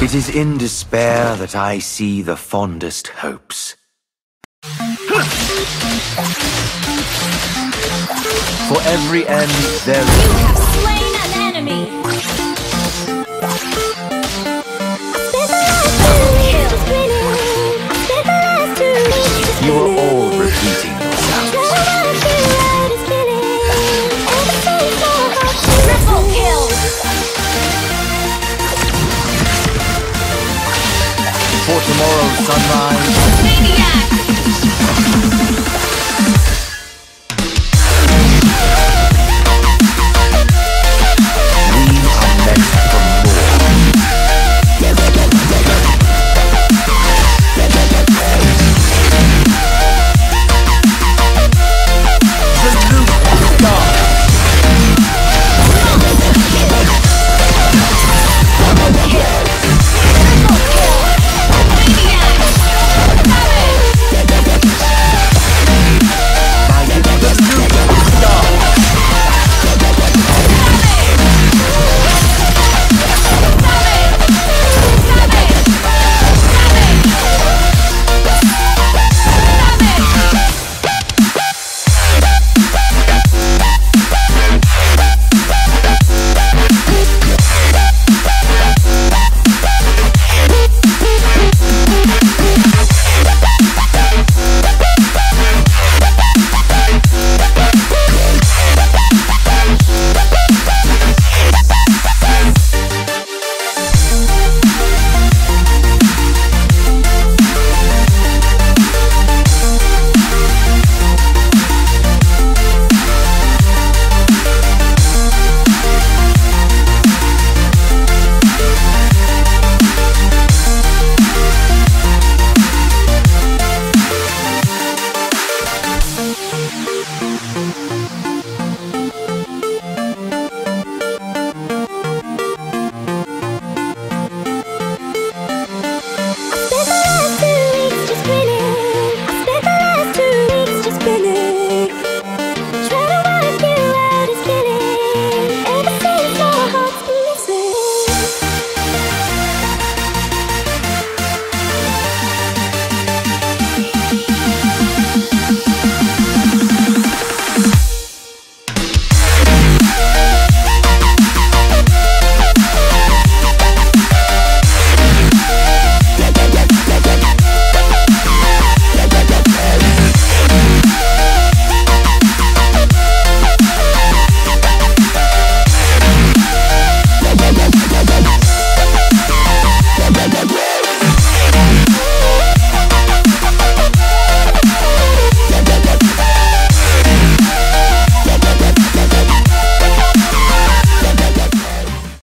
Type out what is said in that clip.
It is in despair that I see the fondest hopes. For every end, there is... You have slain an enemy! tomorrow's sunrise. Maniac!